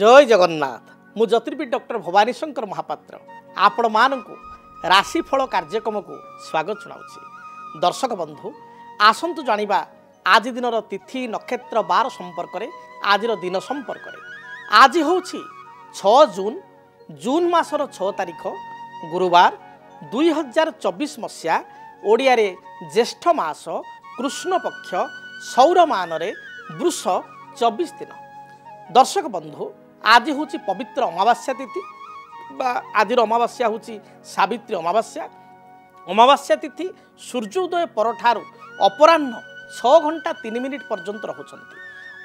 জয় জগন্নাথ ମୁଁ ଜ୍ୟୋତିର୍ବିଦ ଡକ୍ଟର ଭବାନୀ ଶଙ୍କର ମହାପାତ୍ର ଆପଣମାନଙ୍କୁ ରାଶିଫଳ କାର୍ଯ୍ୟକ୍ରମକୁ ସ୍ୱାଗତ ଜଣାଉଛି ଦର୍ଶକ ବନ୍ଧୁ ଆସନ୍ତୁ ଜାଣିବା ଆଜି ଦିନର ତିଥି ନକ୍ଷତ୍ର ବାର ସମ୍ପର୍କରେ ଆଜିର ଦିନ ସମ୍ପର୍କରେ ଆଜି ହେଉଛି ଛଅ ଜୁନ ଜୁନ ମାସର ଛଅ ତାରିଖ ଗୁରୁବାର ଦୁଇ ହଜାର ଚବିଶ ମସିହା ଓଡ଼ିଆରେ ଜ୍ୟେଷ୍ଠ ମାସ କୃଷ୍ଣପକ୍ଷ ସୌରମାନରେ ବୃଷ ଚବିଶ ଦିନ ଦର୍ଶକ ବନ୍ଧୁ ଆଜି ହେଉଛି ପବିତ୍ର ଅମାବାସ୍ୟା ତିଥି ବା ଆଜିର ଅମାବାସ୍ୟା ହେଉଛି ସାବିତ୍ରୀ ଅମାବାସ୍ୟା ଅମାବାସ୍ୟା ତିଥି ସୂର୍ଯ୍ୟୋଦୟ ପରଠାରୁ ଅପରାହ୍ନ ଛଅ ଘଣ୍ଟା ତିନି ମିନିଟ୍ ପର୍ଯ୍ୟନ୍ତ ରହୁଛନ୍ତି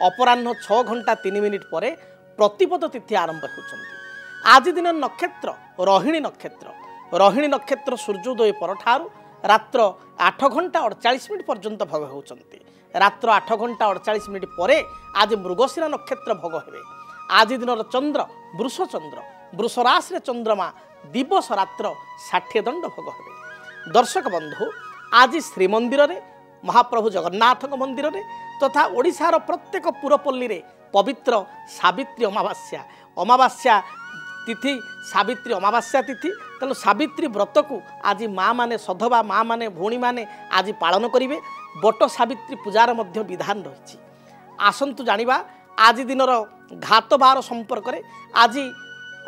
ଅପରାହ୍ନ ଛଅ ଘଣ୍ଟା ତିନି ମିନିଟ୍ ପରେ ପ୍ରତିପଦ ତିଥି ଆରମ୍ଭ ହେଉଛନ୍ତି ଆଜି ଦିନ ନକ୍ଷତ୍ର ରୋହିଣୀ ନକ୍ଷତ୍ର ରୋହିଣୀ ନକ୍ଷତ୍ର ସୂର୍ଯ୍ୟୋଦୟ ପରଠାରୁ ରାତ୍ର ଆଠ ଘଣ୍ଟା ଅଡ଼ଚାଳିଶ ମିନିଟ୍ ପର୍ଯ୍ୟନ୍ତ ଭୋଗ ହେଉଛନ୍ତି ରାତ୍ର ଆଠ ଘଣ୍ଟା ଅଡ଼ଚାଳିଶ ମିନିଟ୍ ପରେ ଆଜି ମୃଗଶିରା ନକ୍ଷତ୍ର ଭୋଗ ହେବେ আজি দিনর চন্দ্র বৃষচন্দ্র বৃষরাশে চন্দ্রমা দিবস রাত্র ষাঠিয়ে দণ্ড ভোগ হবে দর্শক বন্ধু আজি শ্রীমন্দিরে মহাপ্রভু জগন্নাথ মন্দিরে তথা ওড়শার প্রত্যেক পুরপল্লীরে পবিত্র সাবিত্রী অমাবাস্যা অমাবাস্যা তিথি সাবিত্রী অমাবাস্যা তিথি তেমন সাবিত্রী ব্রতকু আজি মা মানে সধবা মা মানে ভৌণী মানে আজি পালন করবে বট সাবিত্রী পূজার মধ্য বিধান রয়েছে আসন্তু জাঁয়া আজি দিনর ঘাত বার সম্পর্কের আজ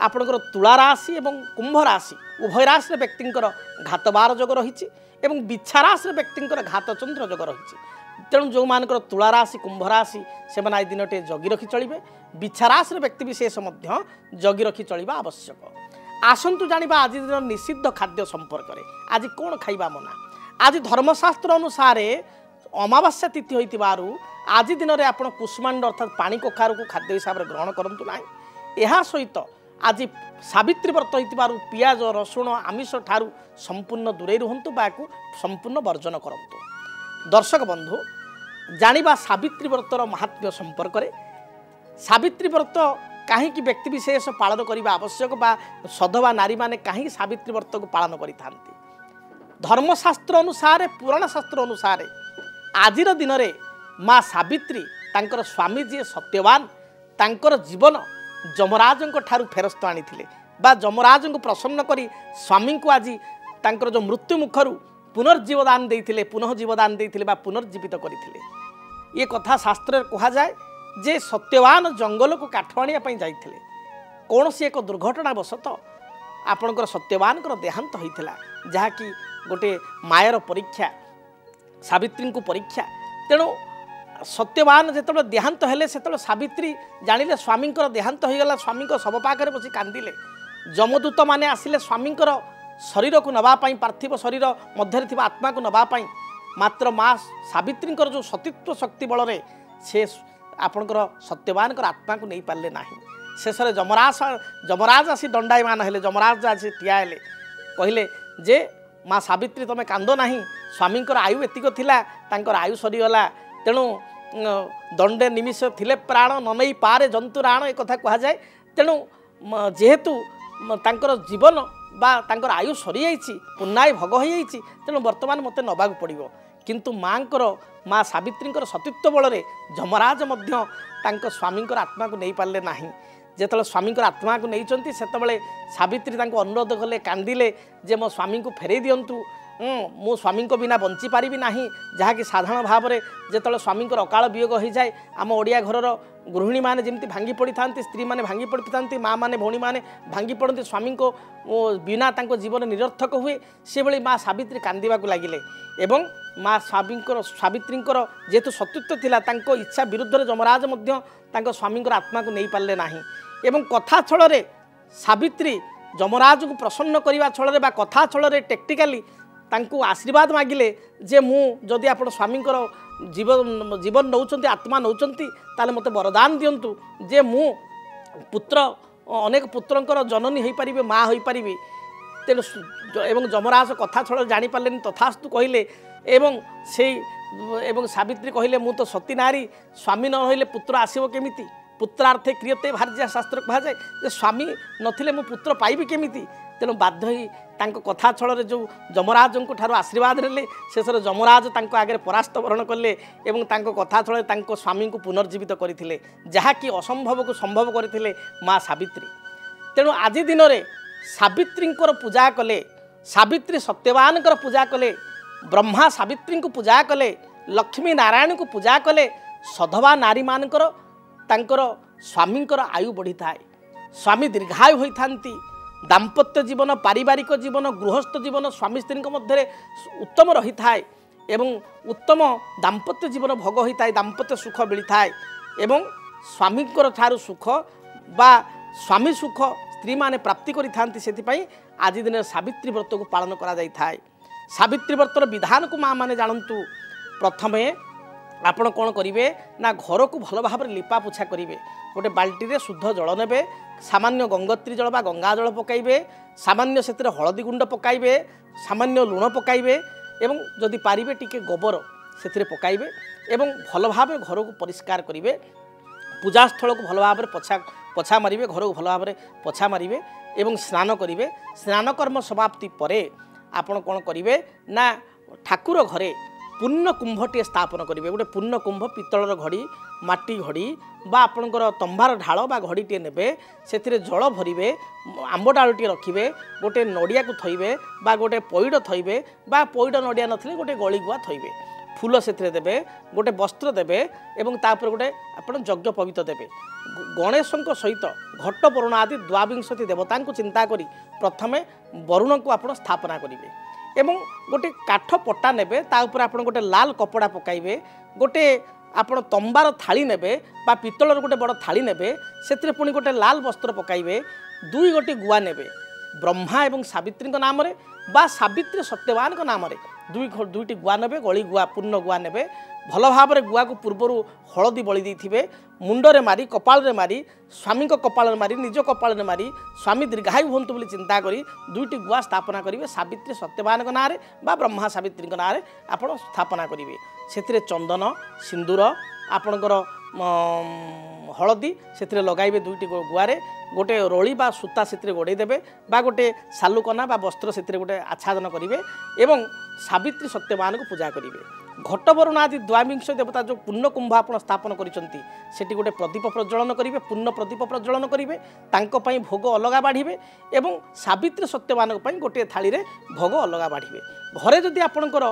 আপনার তুলা রাশি এবং কুম্ভ রাশি উভয় রাশির ব্যক্তিঙ্কর ঘাত বার যোগ রয়েছে এবং বিছা রাশির ব্যক্তিঙ্কর চন্দ্র যোগ রয়েছে তেমন যে তুলা রাশি কুম্ভ রাশি সে এই দিনটি জগি রক্ষি চলবে বিছা রাশির ব্যক্তি বিশেষ মধ্য জগি রক্ষি চলবা আবশ্যক আসন্তু জাঁবা আজ দিন নিষিদ্ধ খাদ্য সম্পর্কের আজ কোণ খাইবা মনা আজ ধর্মশাস্ত্র অনুসারে ଅମାବାସ୍ୟା ତିଥି ହୋଇଥିବାରୁ ଆଜି ଦିନରେ ଆପଣ କୁଷ୍ମାଣ୍ଡ ଅର୍ଥାତ୍ ପାଣି କଖାରକୁ ଖାଦ୍ୟ ହିସାବରେ ଗ୍ରହଣ କରନ୍ତୁ ନାହିଁ ଏହା ସହିତ ଆଜି ସାବିତ୍ରୀ ବ୍ରତ ହୋଇଥିବାରୁ ପିଆଜ ରସୁଣ ଆମିଷ ଠାରୁ ସମ୍ପୂର୍ଣ୍ଣ ଦୂରେଇ ରୁହନ୍ତୁ ବା ଏହାକୁ ସମ୍ପୂର୍ଣ୍ଣ ବର୍ଜନ କରନ୍ତୁ ଦର୍ଶକ ବନ୍ଧୁ ଜାଣିବା ସାବିତ୍ରୀ ବ୍ରତର ମହାତ୍ମ୍ୟ ସମ୍ପର୍କରେ ସାବିତ୍ରୀ ବ୍ରତ କାହିଁକି ବ୍ୟକ୍ତିବିଶେଷ ପାଳନ କରିବା ଆବଶ୍ୟକ ବା ସଧବା ନାରୀମାନେ କାହିଁକି ସାବିତ୍ରୀ ବ୍ରତକୁ ପାଳନ କରିଥାନ୍ତି ଧର୍ମଶାସ୍ତ୍ର ଅନୁସାରେ ପୁରାଣ ଶାସ୍ତ୍ର ଅନୁସାରେ ଆଜିର ଦିନରେ ମା ସାବିତ୍ରୀ ତାଙ୍କର ସ୍ୱାମୀ ଯିଏ ସତ୍ୟବାନ ତାଙ୍କର ଜୀବନ ଯମରାଜଙ୍କ ଠାରୁ ଫେରସ୍ତ ଆଣିଥିଲେ ବା ଯମରାଜଙ୍କୁ ପ୍ରସନ୍ନ କରି ସ୍ୱାମୀଙ୍କୁ ଆଜି ତାଙ୍କର ଯେଉଁ ମୃତ୍ୟୁମୁଖରୁ ପୁନର୍ଜୀବଦାନ ଦେଇଥିଲେ ପୁନଃଜୀବଦାନ ଦେଇଥିଲେ ବା ପୁନର୍ଜୀବିତ କରିଥିଲେ ଏ କଥା ଶାସ୍ତ୍ରରେ କୁହାଯାଏ ଯେ ସତ୍ୟବାନ ଜଙ୍ଗଲକୁ କାଠ ଆଣିବା ପାଇଁ ଯାଇଥିଲେ କୌଣସି ଏକ ଦୁର୍ଘଟଣାବଶତଃ ଆପଣଙ୍କର ସତ୍ୟବାନଙ୍କର ଦେହାନ୍ତ ହୋଇଥିଲା ଯାହାକି ଗୋଟିଏ ମାୟାର ପରୀକ୍ଷା ସାବିତ୍ରୀଙ୍କୁ ପରୀକ୍ଷା ତେଣୁ ସତ୍ୟବାନ ଯେତେବେଳେ ଦେହାନ୍ତ ହେଲେ ସେତେବେଳେ ସାବିତ୍ରୀ ଜାଣିଲେ ସ୍ୱାମୀଙ୍କର ଦେହାନ୍ତ ହୋଇଗଲା ସ୍ୱାମୀଙ୍କ ଶବ ପାଖରେ ବସି କାନ୍ଦିଲେ ଯମଦୂତମାନେ ଆସିଲେ ସ୍ୱାମୀଙ୍କର ଶରୀରକୁ ନେବା ପାଇଁ ପାର୍ଥିବ ଶରୀର ମଧ୍ୟରେ ଥିବା ଆତ୍ମାକୁ ନେବା ପାଇଁ ମାତ୍ର ମା ସାବିତ୍ରୀଙ୍କର ଯେଉଁ ସତୀତ୍ୱ ଶକ୍ତି ବଳରେ ସେ ଆପଣଙ୍କର ସତ୍ୟବାନଙ୍କର ଆତ୍ମାକୁ ନେଇପାରିଲେ ନାହିଁ ଶେଷରେ ଯମରାଜ ଯମରାଜ ଆସି ଦଣ୍ଡାଇମାନ ହେଲେ ଯମରାଜ ଆସି ଠିଆ ହେଲେ କହିଲେ ଯେ ମା ସାବିତ୍ରୀ ତୁମେ କାନ୍ଦ ନାହିଁ ସ୍ୱାମୀଙ୍କର ଆୟୁ ଏତିକ ଥିଲା ତାଙ୍କର ଆୟୁ ସରିଗଲା ତେଣୁ ଦଣ୍ଡେ ନିମିଷ ଥିଲେ ପ୍ରାଣ ନ ନେଇ ପାରେ ଜନ୍ତୁରାଣ ଏ କଥା କୁହାଯାଏ ତେଣୁ ଯେହେତୁ ତାଙ୍କର ଜୀବନ ବା ତାଙ୍କର ଆୟୁ ସରିଯାଇଛି ପୁନାଇ ଭୋଗ ହୋଇଯାଇଛି ତେଣୁ ବର୍ତ୍ତମାନ ମୋତେ ନେବାକୁ ପଡ଼ିବ କିନ୍ତୁ ମାଆଙ୍କର ମା ସାବିତ୍ରୀଙ୍କର ସତୀତ୍ୱ ବଳରେ ଯମରାଜ ମଧ୍ୟ ତାଙ୍କ ସ୍ୱାମୀଙ୍କର ଆତ୍ମାକୁ ନେଇପାରିଲେ ନାହିଁ ଯେତେବେଳେ ସ୍ୱାମୀଙ୍କର ଆତ୍ମାକୁ ନେଇଛନ୍ତି ସେତେବେଳେ ସାବିତ୍ରୀ ତାଙ୍କୁ ଅନୁରୋଧ କଲେ କାନ୍ଦିଲେ ଯେ ମୋ ସ୍ୱାମୀଙ୍କୁ ଫେରେଇ ଦିଅନ୍ତୁ ମୁଁ ସ୍ୱାମୀଙ୍କ ବିନା ବଞ୍ଚିପାରିବି ନାହିଁ ଯାହାକି ସାଧାରଣ ଭାବରେ ଯେତେବେଳେ ସ୍ୱାମୀଙ୍କର ଅକାଳ ବିୟୋଗ ହୋଇଯାଏ ଆମ ଓଡ଼ିଆ ଘରର ଗୃହିଣୀମାନେ ଯେମିତି ଭାଙ୍ଗି ପଡ଼ିଥାନ୍ତି ସ୍ତ୍ରୀମାନେ ଭାଙ୍ଗି ପଡ଼ିଥାନ୍ତି ମାଆମାନେ ଭଉଣୀମାନେ ଭାଙ୍ଗି ପଡ଼ନ୍ତି ସ୍ୱାମୀଙ୍କ ବିନା ତାଙ୍କ ଜୀବନ ନିରର୍ଥକ ହୁଏ ସେଭଳି ମା ସାବିତ୍ରୀ କାନ୍ଦିବାକୁ ଲାଗିଲେ ଏବଂ মা স্বামীঙ্কর সাবিত্রীঙ্কর যেহেতু সতীত্ব লা তাঙ্ক ইচ্ছা বিরুদ্ধে যমরাজ মধ্য তাঙ্ক স্বামীঙ্কর আত্মাকে নেই পারলে না এবং কথা ছଳରେ সাবিত্রী যমরাজকে প্রসন্ন করা ছଳରେ বা কথা ছଳରେ টেকটিকালি ତାଙ୍କୁ ଆଶୀର୍ବାଦ ମାଗିଲେ ଯେ ମୁଁ ଯଦି ଆପଣ ସ୍ୱାମୀଙ୍କର ଜୀବନ ଜୀବନ ନେଉଛନ୍ତି ଆତ୍ମା ନେଉଛନ୍ତି ତାହେଲେ ମୋତେ ବରଦାନ ଦିଅନ୍ତୁ ଯେ ମୁଁ ପୁତ୍ର ଅନେକ ପୁତ୍ରଙ୍କର ଜନନୀ ହୋଇପାରିବି ମା' ହୋଇପାରିବି ତେଣୁ ଏବଂ ଯମରାଜ କଥା ଛଳରେ ଜାଣିପାରିଲେନି ତଥାସ୍ତୁ କହିଲେ এবং সেই এবং ସାବିତ୍ରୀ କହିଲେ ମୁଁ ତ ସତୀ ନାରୀ ସ୍ୱାମୀ ନ ରହିଲେ ପୁତ୍ର ଆସିବ କେମିତି ପୁତ୍ରାର୍ଥେ କ୍ରିୟତେ ଭାରତୀୟ ଶାସ୍ତ୍ର କୁହାଯାଏ ଯେ ସ୍ୱାମୀ ନଥିଲେ ମୁଁ ପୁତ୍ର ପାଇବି କେମିତି ତେଣୁ ବାଧ୍ୟ ହୋଇ ତାଙ୍କ କଥା ଛଳରେ ଯେଉଁ ଯମରାଜଙ୍କ ଠାରୁ ଆଶୀର୍ବାଦ ନେଲେ ଶେଷରେ ଯମରାଜ ତାଙ୍କ ଆଗରେ ପରାସ୍ତ ବରଣ କଲେ ଏବଂ ତାଙ୍କ କଥା ଛଳରେ ତାଙ୍କ ସ୍ୱାମୀଙ୍କୁ ପୁନର୍ଜୀବିତ କରିଥିଲେ ଯାହାକି ଅସମ୍ଭବକୁ ସମ୍ଭବ କରିଥିଲେ ମା ସାବିତ୍ରୀ ତେଣୁ ଆଜି ଦିନରେ ସାବିତ୍ରୀଙ୍କର ପୂଜା କଲେ ସାବିତ୍ରୀ ସତ୍ୟବାନଙ୍କର ପୂଜା କଲେ ବ୍ରହ୍ମା ସାବିତ୍ରୀଙ୍କୁ ପୂଜା କଲେ ଲକ୍ଷ୍ମୀ ନାରାୟଣଙ୍କୁ ପୂଜା କଲେ ସଧବା ନାରୀମାନଙ୍କର ତାଙ୍କର ସ୍ୱାମୀଙ୍କର ଆୟୁ ବଢ଼ିଥାଏ ସ୍ୱାମୀ ଦୀର୍ଘାୟୁ ହୋଇଥାନ୍ତି ଦାମ୍ପତ୍ୟ ଜୀବନ ପାରିବାରିକ ଜୀବନ ଗୃହସ୍ଥ ଜୀବନ ସ୍ୱାମୀ ସ୍ତ୍ରୀଙ୍କ ମଧ୍ୟରେ ଉତ୍ତମ ରହିଥାଏ ଏବଂ ଉତ୍ତମ ଦାମ୍ପତ୍ୟ ଜୀବନ ଭୋଗ ହୋଇଥାଏ ଦାମ୍ପତ୍ୟ ସୁଖ ମିଳିଥାଏ ଏବଂ ସ୍ୱାମୀଙ୍କର ଠାରୁ ସୁଖ ବା ସ୍ୱାମୀ ସୁଖ ସ୍ତ୍ରୀମାନେ ପ୍ରାପ୍ତି କରିଥାନ୍ତି ସେଥିପାଇଁ ଆଜି ଦିନରେ ସାବିତ୍ରୀ ବ୍ରତକୁ ପାଳନ କରାଯାଇଥାଏ ସାବିତ୍ରୀ ବ୍ରତର ବିଧାନକୁ ମାଆମାନେ ଜାଣନ୍ତୁ ପ୍ରଥମେ ଆପଣ କ'ଣ କରିବେ ନା ଘରକୁ ଭଲ ଭାବରେ ଲିପା ପୋଛା କରିବେ ଗୋଟେ ବାଲ୍ଟିରେ ଶୁଦ୍ଧ ଜଳ ନେବେ ସାମାନ୍ୟ ଗଙ୍ଗତ୍ରୀ ଜଳ ବା ଗଙ୍ଗା ଜଳ ପକାଇବେ ସାମାନ୍ୟ ସେଥିରେ ହଳଦୀ ଗୁଣ୍ଡ ପକାଇବେ ସାମାନ୍ୟ ଲୁଣ ପକାଇବେ ଏବଂ ଯଦି ପାରିବେ ଟିକେ ଗୋବର ସେଥିରେ ପକାଇବେ ଏବଂ ଭଲ ଭାବେ ଘରକୁ ପରିଷ୍କାର କରିବେ ପୂଜାସ୍ଥଳକୁ ଭଲ ଭାବରେ ପୋଛା ପୋଛା ମାରିବେ ଘରକୁ ଭଲ ଭାବରେ ପୋଛା ମାରିବେ ଏବଂ ସ୍ନାନ କରିବେ ସ୍ନାନକର୍ମ ସମାପ୍ତି ପରେ আপন কোন করিবে না ঠাকুরৰ ঘৰে পুণ্য কুম্ভতে স্থাপন কৰিবে গটে পুণ্য কুম্ভ পিতলৰ ঘড়ী মাটি ঘড়ী বা আপোনকৰ ত んば ৰ ঢাল বা ঘড়ীতে নেবে সেতিৰে জল ভৰিবে আম্বো ডালটি ৰাখিবে গটে নডিয়াক থৈবে বা গটে পয়িড থৈবে বা পয়িড নডিয়া নথলি গটে গলিগুৱা থৈবে ফুল সেতিৰে দেবে গটে বস্ত্র দেবে এবং তাৰ পৰা গটে আপোন যোগ্য পবিত দেবে ଗଣେଶଙ୍କ ସହିତ ଘଟ ପରୁଣା ଆଦି ଦ୍ୱାବିଂଶତି ଦେବତାଙ୍କୁ ଚିନ୍ତା କରି ପ୍ରଥମେ ବରୁଣଙ୍କୁ ଆପଣ ସ୍ଥାପନା କରିବେ ଏବଂ ଗୋଟେ କାଠ ପଟା ନେବେ ତା ଉପରେ ଆପଣ ଗୋଟେ ଲାଲ କପଡ଼ା ପକାଇବେ ଗୋଟେ ଆପଣ ତମ୍ବାର ଥାଳି ନେବେ ବା ପିତ୍ତଳର ଗୋଟେ ବଡ଼ ଥାଳି ନେବେ ସେଥିରେ ପୁଣି ଗୋଟେ ଲାଲ ବସ୍ତ୍ର ପକାଇବେ ଦୁଇ ଗୋଟି ଗୁଆ ନେବେ ବ୍ରହ୍ମା ଏବଂ ସାବିତ୍ରୀଙ୍କ ନାମରେ ବା ସାବିତ୍ରୀ ସତ୍ୟବାନଙ୍କ ନାମରେ ଦୁଇ ଦୁଇଟି ଗୁଆ ନେବେ ଗଳି ଗୁଆ ପୂର୍ଣ୍ଣ ଗୁଆ ନେବେ ଭଲ ଭାବରେ ଗୁଆକୁ ପୂର୍ବରୁ ହଳଦୀ ବଳି ଦେଇଥିବେ ମୁଣ୍ଡରେ ମାରି କପାଳରେ ମାରି ସ୍ୱାମୀଙ୍କ କପାଳରେ ମାରି ନିଜ କପାଳରେ ମାରି ସ୍ୱାମୀ ଦୀର୍ଘାୟୁ ହୁଅନ୍ତୁ ବୋଲି ଚିନ୍ତା କରି ଦୁଇଟି ଗୁଆ ସ୍ଥାପନା କରିବେ ସାବିତ୍ରୀ ସତ୍ୟବାନଙ୍କ ନାଁରେ ବା ବ୍ରହ୍ମା ସାବିତ୍ରୀଙ୍କ ନାଁରେ ଆପଣ ସ୍ଥାପନା କରିବେ ସେଥିରେ ଚନ୍ଦନ ସିନ୍ଦୁର ଆପଣଙ୍କର হলদি ସେଥିରେ ଲଗାଇବେ ଦୁଇଟି ଗୁଆରେ ଗୋଟେ ରୋଳି ବା ସୂତା ସେଥିରେ ଗୋଡ଼େଇ ଦେବେ ବା ଗୋଟେ ସାଲୁକନା ବା ବସ୍ତ୍ର ସେଥିରେ ଗୋଟେ ଆଚ୍ଛାଦନ କରିବେ ଏବଂ ସାବିତ୍ରୀ ସତ୍ୟମାନଙ୍କୁ ପୂଜା କରିବେ ଘଟବରୁଣ ଆଦି ଦ୍ୱାବିଂଶ ଦେବତା ଯେଉଁ ପୂର୍ଣ୍ଣକୁମ୍ଭ ଆପଣ ସ୍ଥାପନ କରିଛନ୍ତି ସେଠି ଗୋଟେ ପ୍ରଦୀପ ପ୍ରଜ୍ୱଳନ କରିବେ ପୂର୍ଣ୍ଣ ପ୍ରଦୀପ ପ୍ରଜ୍ୱଳନ କରିବେ ତାଙ୍କ ପାଇଁ ଭୋଗ ଅଲଗା ବାଢ଼ିବେ ଏବଂ ସାବିତ୍ରୀ ସତ୍ୟମାନଙ୍କ ପାଇଁ ଗୋଟିଏ ଥାଳିରେ ଭୋଗ ଅଲଗା ବାଢ଼ିବେ ଘରେ ଯଦି ଆପଣଙ୍କର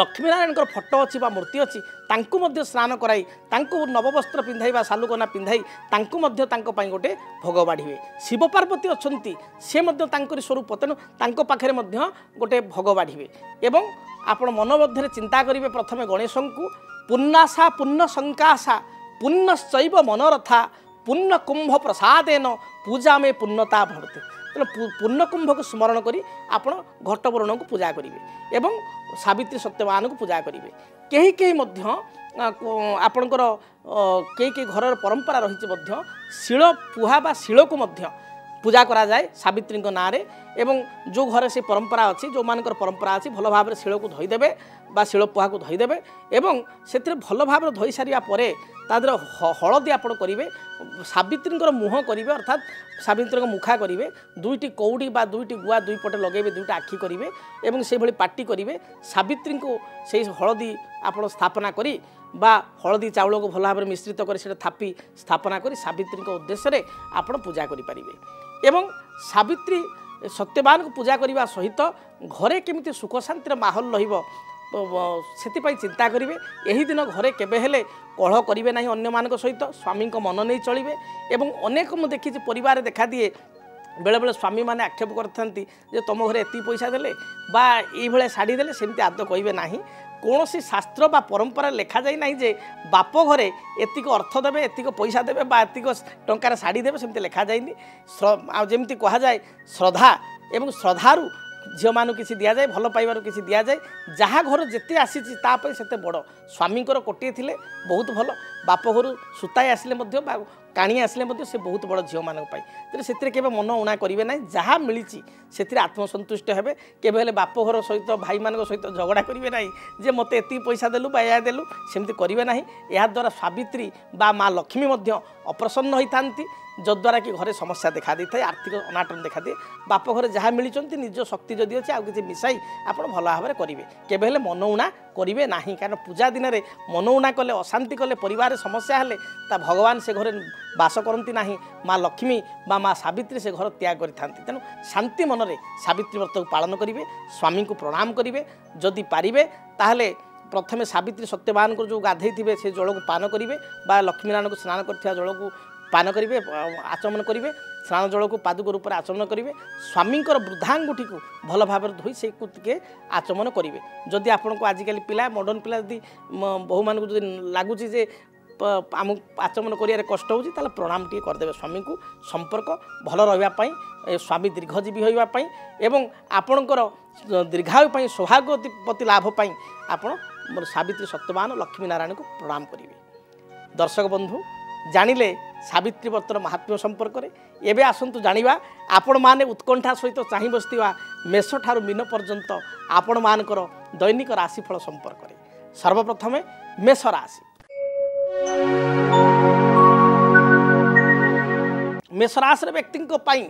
ଲକ୍ଷ୍ମୀନାରାୟଣଙ୍କର ଫଟୋ ଅଛି ବା ମୂର୍ତ୍ତି ଅଛି ତାଙ୍କୁ ମଧ୍ୟ ସ୍ନାନ କରାଇ ତାଙ୍କୁ ନବବସ୍ତ୍ର ପିନ୍ଧାଇ ବା ସାଲୁକନା ପିନ୍ଧାଇ ତାଙ୍କୁ ମଧ୍ୟ ତାଙ୍କ ପାଇଁ ଗୋଟେ ଭୋଗ ବାଢ଼ିବେ ଶିବ ପାର୍ବତୀ ଅଛନ୍ତି ସେ ମଧ୍ୟ ତାଙ୍କରି ସ୍ୱରୂପ ତେଣୁ ତାଙ୍କ ପାଖରେ ମଧ୍ୟ ଗୋଟେ ଭୋଗ ବାଢ଼ିବେ ଏବଂ ଆପଣ ମନ ମଧ୍ୟରେ ଚିନ୍ତା କରିବେ ପ୍ରଥମେ ଗଣେଶଙ୍କୁ ପୂର୍ଣ୍ଣାଶା ପୂର୍ଣ୍ଣ ଶଙ୍କାଶା ପୂର୍ଣ୍ଣ ଶୈବ ମନରଥା ପୂର୍ଣ୍ଣ କୁମ୍ଭ ପ୍ରସାଦେନ ପୂଜା ମେ ପୂର୍ଣ୍ଣତା ଭରତେ ତେଣୁ ପୂର୍ଣ୍ଣକୁମ୍ଭକୁ ସ୍ମରଣ କରି ଆପଣ ଘଟବରୁଣଙ୍କୁ ପୂଜା କରିବେ ଏବଂ ସାବିତ୍ରୀ ସତ୍ୟବାନଙ୍କୁ ପୂଜା କରିବେ କେହି କେହି ମଧ୍ୟ ଆପଣଙ୍କର କେହି କେହି ଘରର ପରମ୍ପରା ରହିଛି ମଧ୍ୟ ଶିଳ ପୁହା ବା ଶିଳକୁ ମଧ୍ୟ ପୂଜା କରାଯାଏ ସାବିତ୍ରୀଙ୍କ ନାଁରେ ଏବଂ ଯେଉଁ ଘରେ ସେ ପରମ୍ପରା ଅଛି ଯେଉଁମାନଙ୍କର ପରମ୍ପରା ଅଛି ଭଲ ଭାବରେ ଶିଳକୁ ଧୋଇଦେବେ ବା ଶିଳ ପୋହାକୁ ଧୋଇଦେବେ ଏବଂ ସେଥିରେ ଭଲ ଭାବରେ ଧୋଇ ସାରିବା ପରେ ତା ଦେହରେ ହଳଦୀ ଆପଣ କରିବେ ସାବିତ୍ରୀଙ୍କର ମୁହଁ କରିବେ ଅର୍ଥାତ୍ ସାବିତ୍ରୀଙ୍କ ମୁଖା କରିବେ ଦୁଇଟି କଉଡ଼ି ବା ଦୁଇଟି ଗୁଆ ଦୁଇ ପଟେ ଲଗାଇବେ ଦୁଇଟା ଆଖି କରିବେ ଏବଂ ସେଇଭଳି ପାଟି କରିବେ ସାବିତ୍ରୀଙ୍କୁ ସେଇ ହଳଦୀ ଆପଣ ସ୍ଥାପନା କରି ବା ହଳଦୀ ଚାଉଳକୁ ଭଲ ଭାବରେ ମିଶ୍ରିତ କରି ସେଟା ଥାପି ସ୍ଥାପନା କରି ସାବିତ୍ରୀଙ୍କ ଉଦ୍ଦେଶ୍ୟରେ ଆପଣ ପୂଜା କରିପାରିବେ ଏବଂ ସାବିତ୍ରୀ ସତ୍ୟବାନକୁ ପୂଜା କରିବା ସହିତ ଘରେ କେମିତି ସୁଖଶାନ୍ତିର ମାହୋଲ ରହିବ ସେଥିପାଇଁ ଚିନ୍ତା କରିବେ ଏହି ଦିନ ଘରେ କେବେ ହେଲେ କଳହ କରିବେ ନାହିଁ ଅନ୍ୟମାନଙ୍କ ସହିତ ସ୍ୱାମୀଙ୍କ ମନ ନେଇ ଚଳିବେ ଏବଂ ଅନେକ ମୁଁ ଦେଖିଛି ପରିବାରରେ ଦେଖାଦିଏ ବେଳେବେଳେ ସ୍ୱାମୀମାନେ ଆକ୍ଷେପ କରିଥାନ୍ତି ଯେ ତୁମ ଘରେ ଏତିକି ପଇସା ଦେଲେ ବା ଏଇଭଳିଆ ଶାଢ଼ୀ ଦେଲେ ସେମିତି ଆଦୌ କହିବେ ନାହିଁ কোণী শাস্ত্র বা পরম্পরা লেখা যাই না যে বাপ ঘরে এতিক অর্থ দেবে এতিক পয়সা দেবে বা এতিক টঙ্কার শাড়ি দেবে সেমতি লেখা যায়নি যেমি কুহযায় শ্রদ্ধা এবং শ্রদ্ধারু ঝিও ଝିଅମାନଙ୍କୁ দিয়া ଦିଆଯାଏ ভালো ପାଇବାରୁ କିଛି দিয়া ଯାହା ଘର ঘর যেতে ତା তাপরে সেতে বড় ସ୍ୱାମୀଙ୍କର কোটিয়ে ଥିଲେ বহুত ভালো ବାପଘରୁ ସୂତାଇ ଆସିଲେ ମଧ୍ୟ ବା କାଣି ଆସିଲେ ମଧ୍ୟ ସେ ବହୁତ ବଡ଼ ଝିଅମାନଙ୍କ ପାଇଁ ତେଣୁ ସେଥିରେ କେବେ ମନ ଉଣା କରିବେ ନାହିଁ ଯାହା ମିଳିଛି ସେଥିରେ ଆତ୍ମସନ୍ତୁଷ୍ଟ ହେବେ କେବେ ହେଲେ ବାପଘର ସହିତ ଭାଇମାନଙ୍କ ସହିତ ଝଗଡ଼ା କରିବେ ନାହିଁ ଯେ ମୋତେ ଏତିକି ପଇସା ଦେଲୁ ବା ଏହା ଦେଲୁ ସେମିତି କରିବେ ନାହିଁ ଏହାଦ୍ୱାରା ସାବିତ୍ରୀ ବା ମା ଲକ୍ଷ୍ମୀ ମଧ୍ୟ ଅପ୍ରସନ୍ନ ହୋଇଥାନ୍ତି ଯଦ୍ୱାରା କି ଘରେ ସମସ୍ୟା ଦେଖାଦେଇଥାଏ ଆର୍ଥିକ ଅନାଟନ ଦେଖାଦିଏ ବାପଘରେ ଯାହା ମିଳିଛନ୍ତି ନିଜ ଶକ୍ତି ଯଦି ଅଛି ଆଉ କିଛି ମିଶାଇ ଆପଣ ଭଲ ଭାବରେ କରିବେ କେବେ ହେଲେ ମନ ଉଣା କରିବେ ନାହିଁ କାରଣ ପୂଜା ଦିନରେ ମନ ଉଣା କଲେ ଅଶାନ୍ତି କଲେ ପରିବାର ଘରେ ସମସ୍ୟା ହେଲେ ତା ଭଗବାନ ସେ ଘରେ ବାସ କରନ୍ତି ନାହିଁ ମା ଲକ୍ଷ୍ମୀ ବା ମା ସାବିତ୍ରୀ ସେ ଘର ତ୍ୟାଗ କରିଥାନ୍ତି ତେଣୁ ଶାନ୍ତି ମନରେ ସାବିତ୍ରୀ ବ୍ରତକୁ ପାଳନ କରିବେ ସ୍ୱାମୀଙ୍କୁ ପ୍ରଣାମ କରିବେ ଯଦି ପାରିବେ ତାହେଲେ ପ୍ରଥମେ ସାବିତ୍ରୀ ସତ୍ୟବାନଙ୍କର ଯେଉଁ ଗାଧେଇଥିବେ ସେ ଜଳକୁ ପାନ କରିବେ ବା ଲକ୍ଷ୍ମୀନାରାୟଣଙ୍କୁ ସ୍ନାନ କରିଥିବା ଜଳକୁ ପାନ କରିବେ ଆଚମନ କରିବେ ସ୍ନାନ ଜଳକୁ ପାଦୁକ ରୂପରେ ଆଚମନ କରିବେ ସ୍ୱାମୀଙ୍କର ବୃଦ୍ଧାଙ୍ଗୁଠିକୁ ଭଲ ଭାବରେ ଧୋଇ ସେଇକୁ ଟିକେ ଆଚମନ କରିବେ ଯଦି ଆପଣଙ୍କୁ ଆଜିକାଲି ପିଲା ମଡ଼ର୍ଣ୍ଣ ପିଲା ଯଦି ବହୁମାନଙ୍କୁ ଯଦି ଲାଗୁଛି ଯେ ଆମକୁ ଆଚମନ କରିବାରେ କଷ୍ଟ ହେଉଛି ତାହେଲେ ପ୍ରଣାମ ଟିକେ କରିଦେବେ ସ୍ୱାମୀଙ୍କୁ ସମ୍ପର୍କ ଭଲ ରହିବା ପାଇଁ ସ୍ୱାମୀ ଦୀର୍ଘଜୀବୀ ହେବା ପାଇଁ ଏବଂ ଆପଣଙ୍କର ଦୀର୍ଘାୟୁ ପାଇଁ ସୌଭାଗ୍ୟ ପ୍ରତି ଲାଭ ପାଇଁ ଆପଣ ସାବିତ୍ରୀ ସତ୍ୟବାନ ଲକ୍ଷ୍ମୀ ନାରାୟଣଙ୍କୁ ପ୍ରଣାମ କରିବେ ଦର୍ଶକ ବନ୍ଧୁ ଜାଣିଲେ ସାବିତ୍ରୀ ବ୍ରତର ମାହାତ୍ମ୍ୟ ସମ୍ପର୍କରେ ଏବେ ଆସନ୍ତୁ ଜାଣିବା ଆପଣମାନେ ଉତ୍କଣ୍ଠା ସହିତ ଚାହିଁ ବସିଥିବା ମେଷଠାରୁ ମୀନ ପର୍ଯ୍ୟନ୍ତ ଆପଣମାନଙ୍କର ଦୈନିକ ରାଶିଫଳ ସମ୍ପର୍କରେ ସର୍ବପ୍ରଥମେ ମେଷ ରାଶି ମେଷରାଶିର ବ୍ୟକ୍ତିଙ୍କ ପାଇଁ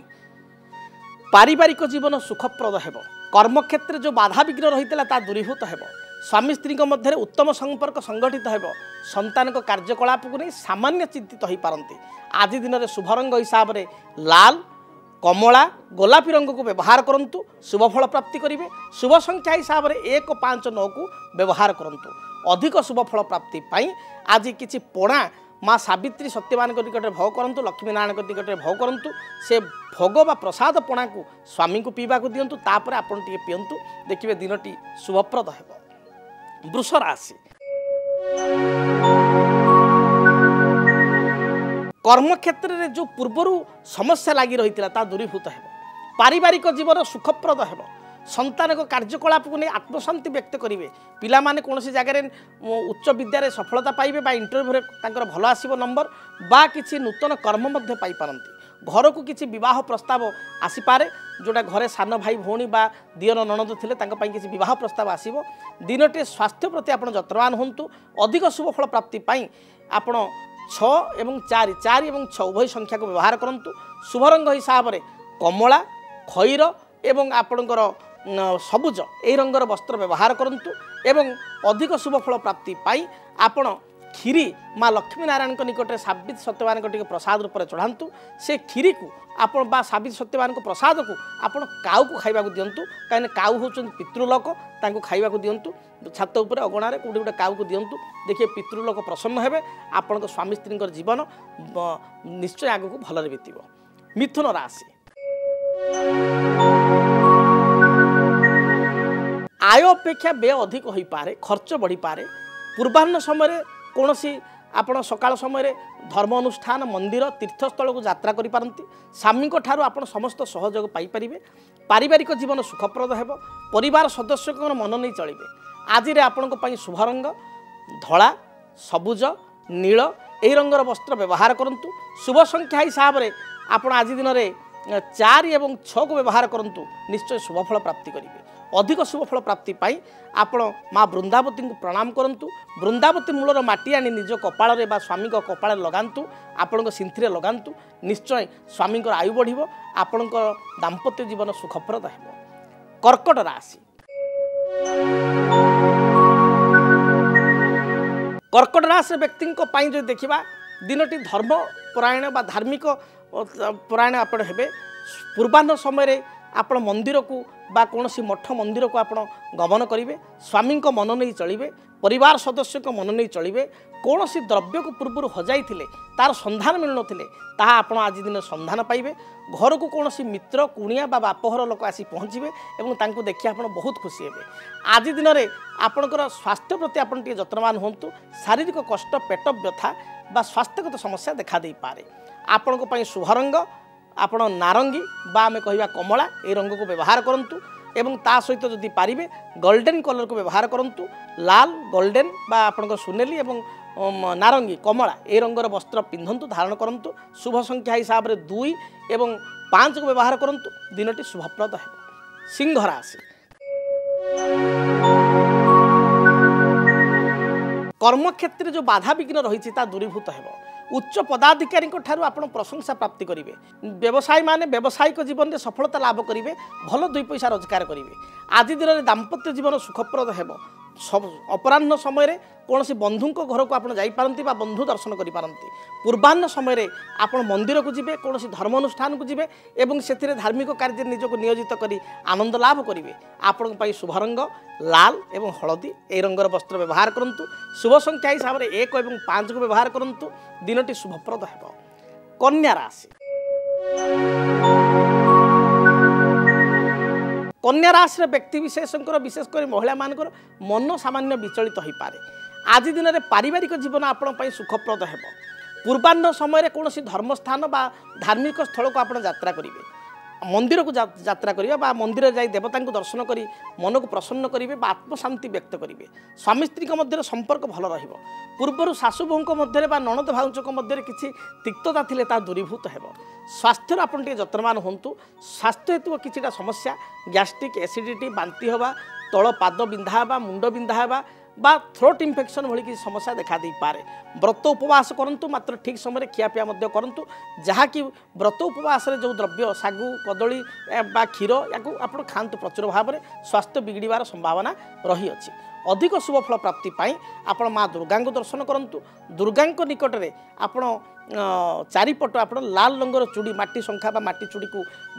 ପାରିବାରିକ ଜୀବନ ସୁଖପ୍ରଦ ହେବ କର୍ମକ୍ଷେତ୍ରରେ ଯେଉଁ ବାଧା ବିଘ୍ନ ରହିଥିଲା ତାହା ଦୂରୀଭୂତ ହେବ ସ୍ୱାମୀ ସ୍ତ୍ରୀଙ୍କ ମଧ୍ୟରେ ଉତ୍ତମ ସମ୍ପର୍କ ସଂଗଠିତ ହେବ ସନ୍ତାନଙ୍କ କାର୍ଯ୍ୟକଳାପକୁ ନେଇ ସାମାନ୍ୟ ଚିନ୍ତିତ ହୋଇପାରନ୍ତି ଆଜି ଦିନରେ ଶୁଭରଙ୍ଗ ହିସାବରେ ଲାଲ କମଳା ଗୋଲାପି ରଙ୍ଗକୁ ବ୍ୟବହାର କରନ୍ତୁ ଶୁଭଫଳ ପ୍ରାପ୍ତି କରିବେ ଶୁଭ ସଂଖ୍ୟା ହିସାବରେ ଏକ ପାଞ୍ଚ ନଅକୁ ବ୍ୟବହାର କରନ୍ତୁ ଅଧିକ ଶୁଭଫଳ ପ୍ରାପ୍ତି ପାଇଁ ଆଜି କିଛି ପଣା ମା ସାବିତ୍ରୀ ସତ୍ୟମାନଙ୍କ ନିକଟରେ ଭୋଗ କରନ୍ତୁ ଲକ୍ଷ୍ମୀନାରାୟଣଙ୍କ ନିକଟରେ ଭୋଗ କରନ୍ତୁ ସେ ଭୋଗ ବା ପ୍ରସାଦ ପଣାକୁ ସ୍ୱାମୀଙ୍କୁ ପିଇବାକୁ ଦିଅନ୍ତୁ ତାପରେ ଆପଣ ଟିକେ ପିଅନ୍ତୁ ଦେଖିବେ ଦିନଟି ଶୁଭପ୍ରଦ ହେବ ବୃଷ ରାଶି କର୍ମକ୍ଷେତ୍ରରେ ଯେଉଁ ପୂର୍ବରୁ ସମସ୍ୟା ଲାଗି ରହିଥିଲା ତାହା ଦୂରୀଭୂତ ହେବ ପାରିବାରିକ ଜୀବନ ସୁଖପ୍ରଦ ହେବ সন্তানক কার্যকলাপকে নিয়ে আত্মশান্তি ব্যক্ত করবে পিলামানে কোণী জায়গায় উচ্চ বিদ্যার সফলতা পাইবে বা ইন্টরভিউরে তাঁর ভালো আসব নম্বর বা কিছু নূতন কর্ম মধ্যে পাইপারতি ঘরকু কিছু বিবাহ প্রস্তাব আসিপারে যেটা ঘরে সান ভাই ভৌণী বা দিয়র ননদ লে তাঁপাই কিছু বিবাহ প্রস্তাব আসব দিনটি স্বাস্থ্য প্রতি আপনার যত্নবান হুম অধিক শুভফল প্রাপ্তি আপনার ছ এবং চারি চারি এবং ছ উভয় সংখ্যাকে ব্যবহার করতু শুভরঙ্গ হিসাবে কমলা খৈর এবং আপনার ସବୁଜ ଏହି ରଙ୍ଗର ବସ୍ତ୍ର ବ୍ୟବହାର କରନ୍ତୁ ଏବଂ ଅଧିକ ଶୁଭଫଳ ପ୍ରାପ୍ତି ପାଇଁ ଆପଣ କ୍ଷୀରି ମା ଲକ୍ଷ୍ମୀନାରାୟଣଙ୍କ ନିକଟରେ ସାବିତ ସତ୍ୟମାନଙ୍କ ଟିକେ ପ୍ରସାଦ ରୂପରେ ଚଢ଼ାନ୍ତୁ ସେ କ୍ଷୀରିକୁ ଆପଣ ବା ସାବିତ ସତ୍ୟମାନଙ୍କ ପ୍ରସାଦକୁ ଆପଣ କାଉକୁ ଖାଇବାକୁ ଦିଅନ୍ତୁ କାହିଁକି କାଉ ହେଉଛନ୍ତି ପିତୃଲୋକ ତାଙ୍କୁ ଖାଇବାକୁ ଦିଅନ୍ତୁ ଛାତ ଉପରେ ଅଗଣାରେ କେଉଁଠି ଗୋଟେ କାଉକୁ ଦିଅନ୍ତୁ ଦେଖିବେ ପିତୃଲୋକ ପ୍ରସନ୍ନ ହେବେ ଆପଣଙ୍କ ସ୍ୱାମୀ ସ୍ତ୍ରୀଙ୍କର ଜୀବନ ନିଶ୍ଚୟ ଆଗକୁ ଭଲରେ ବିତିବ ମିଥୁନ ରାଶି ଆୟ ଅପେକ୍ଷା ବ୍ୟୟ ଅଧିକ ହୋଇପାରେ ଖର୍ଚ୍ଚ ବଢ଼ିପାରେ ପୂର୍ବାହ୍ନ ସମୟରେ କୌଣସି ଆପଣ ସକାଳ ସମୟରେ ଧର୍ମ ଅନୁଷ୍ଠାନ ମନ୍ଦିର ତୀର୍ଥସ୍ଥଳକୁ ଯାତ୍ରା କରିପାରନ୍ତି ସ୍ୱାମୀଙ୍କ ଠାରୁ ଆପଣ ସମସ୍ତ ସହଯୋଗ ପାଇପାରିବେ ପାରିବାରିକ ଜୀବନ ସୁଖପ୍ରଦ ହେବ ପରିବାର ସଦସ୍ୟଙ୍କର ମନ ନେଇ ଚଳିବେ ଆଜିରେ ଆପଣଙ୍କ ପାଇଁ ଶୁଭ ରଙ୍ଗ ଧଳା ସବୁଜ ନୀଳ ଏହି ରଙ୍ଗର ବସ୍ତ୍ର ବ୍ୟବହାର କରନ୍ତୁ ଶୁଭ ସଂଖ୍ୟା ହିସାବରେ ଆପଣ ଆଜି ଦିନରେ ଚାରି ଏବଂ ଛଅକୁ ବ୍ୟବହାର କରନ୍ତୁ ନିଶ୍ଚୟ ଶୁଭଫଳ ପ୍ରାପ୍ତି କରିବେ ଅଧିକ ଶୁଭଫଳ ପ୍ରାପ୍ତି ପାଇଁ ଆପଣ ମା ବୃନ୍ଦାବତୀଙ୍କୁ ପ୍ରଣାମ କରନ୍ତୁ ବୃନ୍ଦାବତୀ ମୂଳର ମାଟି ଆଣି ନିଜ କପାଳରେ ବା ସ୍ୱାମୀଙ୍କ କପାଳରେ ଲଗାନ୍ତୁ ଆପଣଙ୍କ ସିନ୍ଥିରେ ଲଗାନ୍ତୁ ନିଶ୍ଚୟ ସ୍ୱାମୀଙ୍କର ଆୟୁ ବଢ଼ିବ ଆପଣଙ୍କ ଦାମ୍ପତ୍ୟ ଜୀବନ ସୁଖପ୍ରଦ ହେବ କର୍କଟ ରାଶି କର୍କଟ ରାଶି ବ୍ୟକ୍ତିଙ୍କ ପାଇଁ ଯଦି ଦେଖିବା ଦିନଟି ଧର୍ମ ପରାୟଣ ବା ଧାର୍ମିକ ପରାୟଣ ଆପଣ ହେବେ ପୂର୍ବାହ୍ନ ସମୟରେ ଆପଣ ମନ୍ଦିରକୁ ବା କୌଣସି ମଠ ମନ୍ଦିରକୁ ଆପଣ ଗମନ କରିବେ ସ୍ୱାମୀଙ୍କ ମନ ନେଇ ଚଳିବେ ପରିବାର ସଦସ୍ୟଙ୍କ ମନ ନେଇ ଚଳିବେ କୌଣସି ଦ୍ରବ୍ୟକୁ ପୂର୍ବରୁ ହଜାଇଥିଲେ ତାର ସନ୍ଧାନ ମିଳୁନଥିଲେ ତାହା ଆପଣ ଆଜି ଦିନ ସନ୍ଧାନ ପାଇବେ ଘରକୁ କୌଣସି ମିତ୍ର କୁଣିଆ ବା ବାପଘର ଲୋକ ଆସି ପହଞ୍ଚିବେ ଏବଂ ତାଙ୍କୁ ଦେଖି ଆପଣ ବହୁତ ଖୁସି ହେବେ ଆଜି ଦିନରେ ଆପଣଙ୍କର ସ୍ୱାସ୍ଥ୍ୟ ପ୍ରତି ଆପଣ ଟିକେ ଯତ୍ନବାନ ହୁଅନ୍ତୁ ଶାରୀରିକ କଷ୍ଟ ପେଟ ବ୍ୟଥା ବା ସ୍ୱାସ୍ଥ୍ୟଗତ ସମସ୍ୟା ଦେଖାଦେଇପାରେ ଆପଣଙ୍କ ପାଇଁ ଶୁଭରଙ୍ଗ ଆପଣ ନାରଙ୍ଗୀ ବା ଆମେ କହିବା କମଳା ଏଇ ରଙ୍ଗକୁ ବ୍ୟବହାର କରନ୍ତୁ ଏବଂ ତା ସହିତ ଯଦି ପାରିବେ ଗୋଲ୍ଡେନ୍ କଲର୍କୁ ବ୍ୟବହାର କରନ୍ତୁ ଲାଲ ଗୋଲ୍ଡେନ୍ ବା ଆପଣଙ୍କ ସୁନେଲି ଏବଂ ନାରଙ୍ଗୀ କମଳା ଏ ରଙ୍ଗର ବସ୍ତ୍ର ପିନ୍ଧନ୍ତୁ ଧାରଣ କରନ୍ତୁ ଶୁଭ ସଂଖ୍ୟା ହିସାବରେ ଦୁଇ ଏବଂ ପାଞ୍ଚକୁ ବ୍ୟବହାର କରନ୍ତୁ ଦିନଟି ଶୁଭପ୍ରଦ ହେବ ସିଂହ ରାଶି কর্মক্ষেত্রে যে বাধা বিঘ্ন রয়েছে তা দূরীভূত হব উচ্চ পদাধিকারী আপনার প্রশংসা প্রাপ্তি করবে ব্যবসায়ী মানে ব্যবসায়িক জীবনে সফলতা লাভ করবে ভাল দুই পয়সা রোজগার করবে আজ দিনের দাম্পত্য জীবন সুখপ্রদ হব ଅପରାହ୍ନ ସମୟରେ କୌଣସି ବନ୍ଧୁଙ୍କ ଘରକୁ ଆପଣ ଯାଇପାରନ୍ତି ବା ବନ୍ଧୁ ଦର୍ଶନ କରିପାରନ୍ତି ପୂର୍ବାହ୍ନ ସମୟରେ ଆପଣ ମନ୍ଦିରକୁ ଯିବେ କୌଣସି ଧର୍ମାନୁଷ୍ଠାନକୁ ଯିବେ ଏବଂ ସେଥିରେ ଧାର୍ମିକ କାର୍ଯ୍ୟରେ ନିଜକୁ ନିୟୋଜିତ କରି ଆନନ୍ଦ ଲାଭ କରିବେ ଆପଣଙ୍କ ପାଇଁ ଶୁଭ ରଙ୍ଗ ଲାଲ ଏବଂ ହଳଦୀ ଏହି ରଙ୍ଗର ବସ୍ତ୍ର ବ୍ୟବହାର କରନ୍ତୁ ଶୁଭ ସଂଖ୍ୟା ହିସାବରେ ଏକ ଏବଂ ପାଞ୍ଚକୁ ବ୍ୟବହାର କରନ୍ତୁ ଦିନଟି ଶୁଭପ୍ରଦ ହେବ କନ୍ୟା ରାଶି କନ୍ୟାରାଶିର ବ୍ୟକ୍ତିବିଶେଷଙ୍କର ବିଶେଷ କରି ମହିଳାମାନଙ୍କର ମନ ସାମାନ୍ୟ ବିଚଳିତ ହୋଇପାରେ ଆଜି ଦିନରେ ପାରିବାରିକ ଜୀବନ ଆପଣଙ୍କ ପାଇଁ ସୁଖପ୍ରଦ ହେବ ପୂର୍ବାହ୍ନ ସମୟରେ କୌଣସି ଧର୍ମସ୍ଥାନ ବା ଧାର୍ମିକ ସ୍ଥଳକୁ ଆପଣ ଯାତ୍ରା କରିବେ ମନ୍ଦିରକୁ ଯାତ୍ରା କରିବା ବା ମନ୍ଦିର ଯାଇ ଦେବତାଙ୍କୁ ଦର୍ଶନ କରି ମନକୁ ପ୍ରସନ୍ନ କରିବେ ବା ଆତ୍ମଶାନ୍ତି ବ୍ୟକ୍ତ କରିବେ ସ୍ୱାମୀ ସ୍ତ୍ରୀଙ୍କ ମଧ୍ୟରେ ସମ୍ପର୍କ ଭଲ ରହିବ ପୂର୍ବରୁ ଶାଶୁ ବୋହୂଙ୍କ ମଧ୍ୟରେ ବା ନଣଦ ଭାଉଁଶଙ୍କ ମଧ୍ୟରେ କିଛି ତିକ୍ତତା ଥିଲେ ତାହା ଦୂରୀଭୂତ ହେବ ସ୍ୱାସ୍ଥ୍ୟର ଆପଣ ଟିକେ ଯତ୍ନବାନ ହୁଅନ୍ତୁ ସ୍ୱାସ୍ଥ୍ୟ ହେତୁ କିଛିଟା ସମସ୍ୟା ଗ୍ୟାଷ୍ଟ୍ରିକ୍ ଏସିଡ଼ିଟି ବାନ୍ତି ହେବା ତଳ ପାଦ ବିନ୍ଧା ହେବା ମୁଣ୍ଡ ବିନ୍ଧା ହେବା बा थ्रोट इनफेक्शन भली समस्या देखा दे पाए व्रत उपवास करूँ मात्र ठीक समय खियापिया करूँ जहाँकि व्रत उपवास जो द्रव्य सागु कदली क्षीर या आप खातु प्रचुर भाव में स्वास्थ्य बिगड़ार संभावना रही अच्छी अधिक शुभफल प्राप्ति आप दुर्गा दर्शन करूँ दुर्गा निकट में आप চারিপট আপনার লাল রঙর চুড়ি মাটি সংখ্যা বা মাটি চুড়ি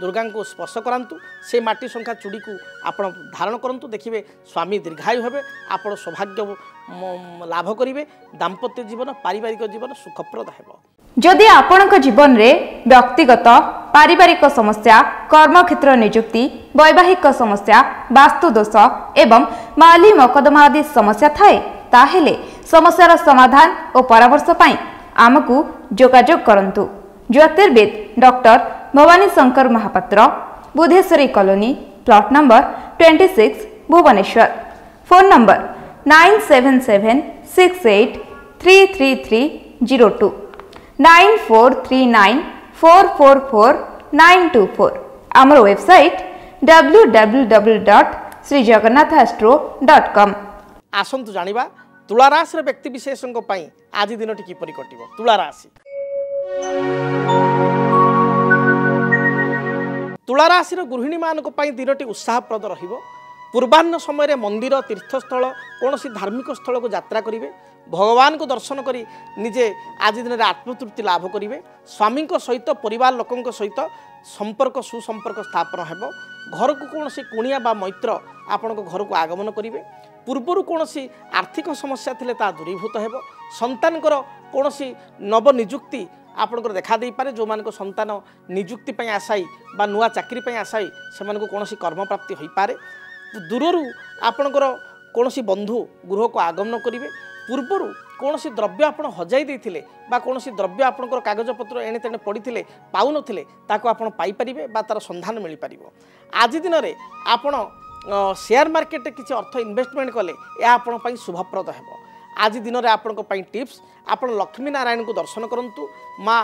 দুর্গা স্পর্শ করতু সেই মাটি সংখ্যা চুড়ি আপনার ধারণ করতু দেখবে স্বামী দীর্ঘায়ু হবে আপনার সৌভাগ্য লাভ করবে দাম্পত্য জীবন পারিবারিক জীবন সুখপ্রদ হব যদি আপনার জীবনরে ব্যক্তিগত পারিবারিক সমস্যা কর্মক্ষেত্র নিযুক্তি বৈবাহিক সমস্যা বাস্তুদোষ এবং মালি মকদ্দমা আদি সমস্যা থাকে তাহলে সমস্যার সমাধান ও পরামর্শ পাই आमकु जोगाजोग करन्तु ज्योतिर्विद doctor Bhabani Shankar Mahapatra Budheswari colony plot number 26 Bhubaneswar phone number 9776833302 9439444924 ଆମର website W W W dot Sri Jagannath astro dot com ଆସନ୍ତୁ ଜାଣିବା ତୁଳାରାଶିର ବ୍ୟକ୍ତିବିଶେଷଙ୍କ ପାଇଁ ଆଜି ଦିନଟି କିପରି କଟିବ ତୁଳାରାଶି ତୁଳାରାଶିର ଗୃହିଣୀମାନଙ୍କ ପାଇଁ ଦିନଟି ଉତ୍ସାହପ୍ରଦ ରହିବ ପୂର୍ବାହ୍ନ ସମୟରେ ମନ୍ଦିର ତୀର୍ଥସ୍ଥଳ କୌଣସି ଧାର୍ମିକ ସ୍ଥଳକୁ ଯାତ୍ରା କରିବେ ଭଗବାନଙ୍କୁ ଦର୍ଶନ କରି ନିଜେ ଆଜି ଦିନରେ ଆତ୍ମତୃପ୍ତି ଲାଭ କରିବେ ସ୍ୱାମୀଙ୍କ ସହିତ ପରିବାର ଲୋକଙ୍କ ସହିତ ସମ୍ପର୍କ ସୁସମ୍ପର୍କ ସ୍ଥାପନ ହେବ ଘରକୁ କୌଣସି କୁଣିଆ ବା ମୈତ୍ର ଆପଣଙ୍କ ଘରକୁ ଆଗମନ କରିବେ ପୂର୍ବରୁ କୌଣସି ଆର୍ଥିକ ସମସ୍ୟା ଥିଲେ ତାହା ଦୂରୀଭୂତ ହେବ ସନ୍ତାନଙ୍କର କୌଣସି ନବନିଯୁକ୍ତି ଆପଣଙ୍କର ଦେଖାଦେଇପାରେ ଯେଉଁମାନଙ୍କ ସନ୍ତାନ ନିଯୁକ୍ତି ପାଇଁ ଆଶାୟୀ ବା ନୂଆ ଚାକିରି ପାଇଁ ଆଶାୟୀ ସେମାନଙ୍କୁ କୌଣସି କର୍ମପ୍ରାପ୍ତି ହୋଇପାରେ ଦୂରରୁ ଆପଣଙ୍କର କୌଣସି ବନ୍ଧୁ ଗୃହକୁ ଆଗମନ କରିବେ ପୂର୍ବରୁ କୌଣସି ଦ୍ରବ୍ୟ ଆପଣ ହଜାଇ ଦେଇଥିଲେ ବା କୌଣସି ଦ୍ରବ୍ୟ ଆପଣଙ୍କର କାଗଜପତ୍ର ଏଣେ ତେଣେ ପଡ଼ିଥିଲେ ପାଉନଥିଲେ ତାକୁ ଆପଣ ପାଇପାରିବେ ବା ତା'ର ସନ୍ଧାନ ମିଳିପାରିବ ଆଜି ଦିନରେ ଆପଣ ସେୟାର ମାର୍କେଟରେ କିଛି ଅର୍ଥ ଇନଭେଷ୍ଟମେଣ୍ଟ କଲେ ଏହା ଆପଣଙ୍କ ପାଇଁ ଶୁଭପ୍ରଦ ହେବ ଆଜି ଦିନରେ ଆପଣଙ୍କ ପାଇଁ ଟିପ୍ସ ଆପଣ ଲକ୍ଷ୍ମୀ ନାରାୟଣଙ୍କୁ ଦର୍ଶନ କରନ୍ତୁ ମା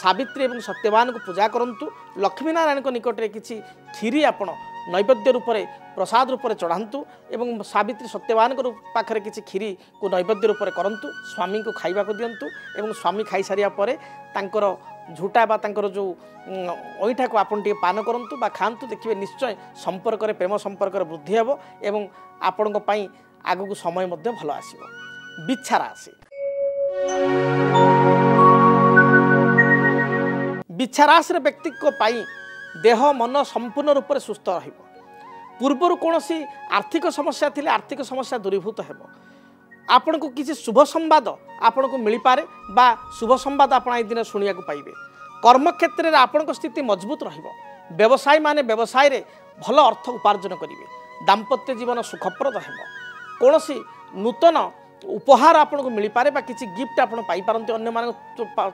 ସାବିତ୍ରୀ ଏବଂ ସତ୍ୟବାନଙ୍କୁ ପୂଜା କରନ୍ତୁ ଲକ୍ଷ୍ମୀ ନାରାୟଣଙ୍କ ନିକଟରେ କିଛି କ୍ଷୀରି ଆପଣ ନୈବେଦ୍ୟ ରୂପରେ ପ୍ରସାଦ ରୂପରେ ଚଢ଼ାନ୍ତୁ ଏବଂ ସାବିତ୍ରୀ ସତ୍ୟବାନଙ୍କ ପାଖରେ କିଛି କ୍ଷୀରିକୁ ନୈବେଦ୍ୟ ରୂପରେ କରନ୍ତୁ ସ୍ୱାମୀଙ୍କୁ ଖାଇବାକୁ ଦିଅନ୍ତୁ ଏବଂ ସ୍ୱାମୀ ଖାଇସାରିବା ପରେ ତାଙ୍କର ଝୁଟା ବା ତାଙ୍କର ଯେଉଁ ଅଇଁଠାକୁ ଆପଣ ଟିକେ ପାନ କରନ୍ତୁ ବା ଖାଆନ୍ତୁ ଦେଖିବେ ନିଶ୍ଚୟ ସମ୍ପର୍କରେ ପ୍ରେମ ସମ୍ପର୍କରେ ବୃଦ୍ଧି ହେବ ଏବଂ ଆପଣଙ୍କ ପାଇଁ ଆଗକୁ ସମୟ ମଧ୍ୟ ଭଲ ଆସିବ ବିଛା ରାଶି ବିଛା ରାଶିର ବ୍ୟକ୍ତିଙ୍କ ପାଇଁ ଦେହ ମନ ସମ୍ପୂର୍ଣ୍ଣ ରୂପରେ ସୁସ୍ଥ ରହିବ ପୂର୍ବରୁ କୌଣସି ଆର୍ଥିକ ସମସ୍ୟା ଥିଲେ ଆର୍ଥିକ ସମସ୍ୟା ଦୂରୀଭୂତ ହେବ ଆପଣଙ୍କୁ କିଛି ଶୁଭ ସମ୍ବାଦ ଆପଣଙ୍କୁ ମିଳିପାରେ ବା ଶୁଭ ସମ୍ବାଦ ଆପଣ ଏଇ ଦିନ ଶୁଣିବାକୁ ପାଇବେ କର୍ମକ୍ଷେତ୍ରରେ ଆପଣଙ୍କ ସ୍ଥିତି ମଜବୁତ ରହିବ ବ୍ୟବସାୟୀମାନେ ବ୍ୟବସାୟରେ ଭଲ ଅର୍ଥ ଉପାର୍ଜନ କରିବେ ଦାମ୍ପତ୍ୟ ଜୀବନ ସୁଖପ୍ରଦ ହେବ କୌଣସି ନୂତନ উপহার আপনার মিপারে বা কিছু গিফট আপনার পাইপারতে অন্য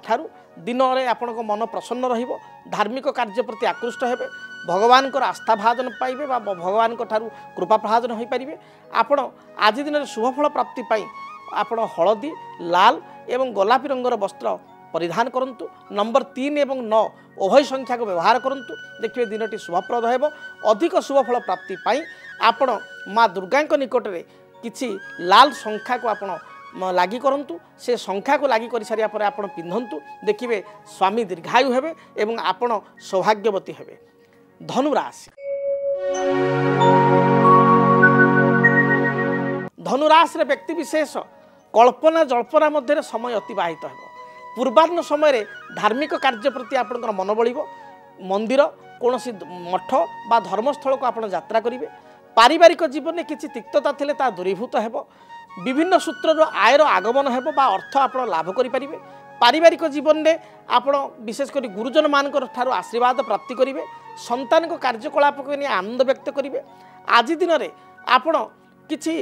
ঠার দিনরে আপনার মন প্রসন্ন রহব ধার্মিক কার্য প্রতি আকৃষ্ট হবে ভগবান আস্থা ভাজন পাইবে বা ভগবান ঠার কৃপা প্রভাজন হয়ে পে আপনার আজ দিনের শুভফল প্রাপ্তি আপনার হলদি লাল এবং গোলাপি রঙর বস্ত্র পরিধান করতু নম্বর তিন এবং ন উভয় সংখ্যাক ব্যবহার করতু দেখবে দিনটি শুভপ্রদ হব অধিক শুভফল প্রাপ্তি আপনার মা দুর্গাঙ্ক নিকটরে କିଛି ଲାଲ ଶଙ୍ଖାକୁ ଆପଣ ଲାଗି କରନ୍ତୁ ସେ ଶଙ୍ଖାକୁ ଲାଗି କରିସାରିବା ପରେ ଆପଣ ପିନ୍ଧନ୍ତୁ ଦେଖିବେ ସ୍ୱାମୀ ଦୀର୍ଘାୟୁ ହେବେ ଏବଂ ଆପଣ ସୌଭାଗ୍ୟବତୀ ହେବେ ଧନୁରାଶି ଧନୁରାଶିରେ ବ୍ୟକ୍ତିବିଶେଷ କଳ୍ପନା ଜଳ୍ପନା ମଧ୍ୟରେ ସମୟ ଅତିବାହିତ ହେବ ପୂର୍ବାହ୍ନ ସମୟରେ ଧାର୍ମିକ କାର୍ଯ୍ୟ ପ୍ରତି ଆପଣଙ୍କର ମନ ବଳିବ ମନ୍ଦିର କୌଣସି ମଠ ବା ଧର୍ମସ୍ଥଳକୁ ଆପଣ ଯାତ୍ରା କରିବେ পারিবারিক জীবনে কিছু তিক্ততা লে তা দূরীভূত হব বিভিন্ন সূত্রর আয়ের আগমন হব বা অর্থ আপনার লাভ করে পারে পারিবারিক জীবনে আপনার বিশেষ করে গুরুজন মানুষ আশীর্বাদ প্রাপ্তি করবে সন্তান কার্যকলাপকে নিয়ে আনন্দ ব্যক্ত করবে আজ দিনের আপনার কিছু